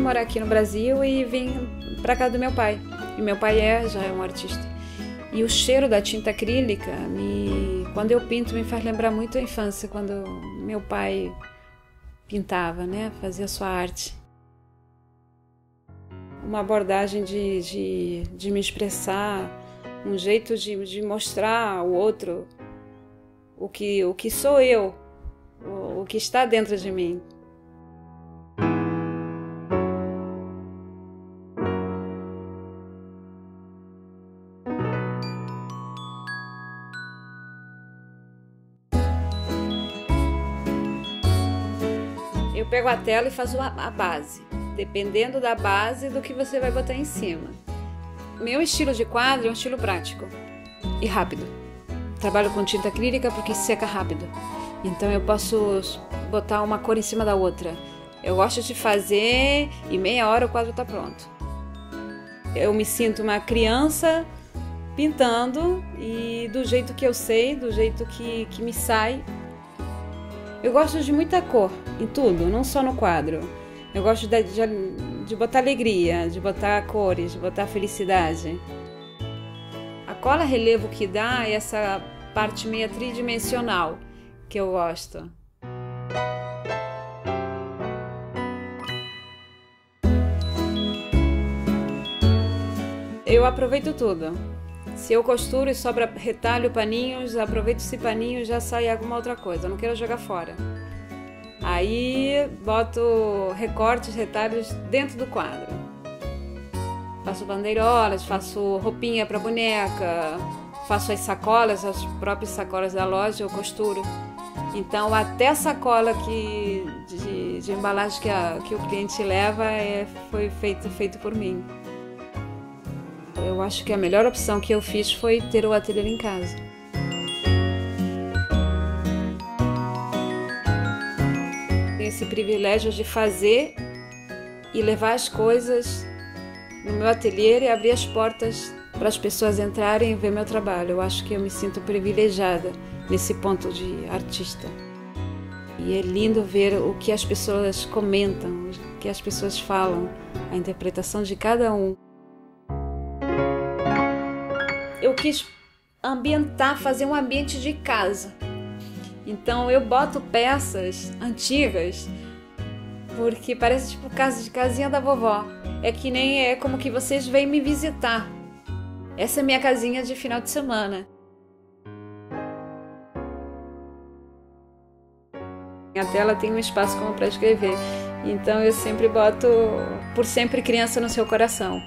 vim morar aqui no Brasil e vim para casa do meu pai. E meu pai é já é um artista. E o cheiro da tinta acrílica, me, quando eu pinto, me faz lembrar muito a infância, quando meu pai pintava, né? Fazia sua arte. Uma abordagem de, de, de me expressar, um jeito de, de mostrar ao outro o que, o que sou eu, o, o que está dentro de mim. Eu pego a tela e faço a base, dependendo da base do que você vai botar em cima. Meu estilo de quadro é um estilo prático e rápido. Trabalho com tinta acrílica porque seca rápido. Então eu posso botar uma cor em cima da outra. Eu gosto de fazer e meia hora o quadro está pronto. Eu me sinto uma criança pintando e do jeito que eu sei, do jeito que, que me sai, eu gosto de muita cor em tudo, não só no quadro. Eu gosto de, de, de botar alegria, de botar cores, de botar felicidade. A cola relevo que dá é essa parte meio tridimensional que eu gosto. Eu aproveito tudo. Se eu costuro e sobra retalho, paninhos, aproveito esse paninho e já sai alguma outra coisa. Eu não quero jogar fora. Aí boto recortes, retalhos dentro do quadro. Faço bandeirolas, faço roupinha para boneca, faço as sacolas, as próprias sacolas da loja, eu costuro. Então, até a sacola que, de, de embalagem que, a, que o cliente leva é, foi feito, feito por mim. Eu acho que a melhor opção que eu fiz foi ter o ateliê em casa. Tenho esse privilégio de fazer e levar as coisas no meu ateliê e abrir as portas para as pessoas entrarem e ver meu trabalho. Eu acho que eu me sinto privilegiada nesse ponto de artista. E é lindo ver o que as pessoas comentam, o que as pessoas falam, a interpretação de cada um eu quis ambientar, fazer um ambiente de casa. Então eu boto peças antigas porque parece tipo casa de casinha da vovó. É que nem é como que vocês vêm me visitar. Essa é minha casinha de final de semana. A tela tem um espaço como para escrever. Então eu sempre boto por sempre criança no seu coração.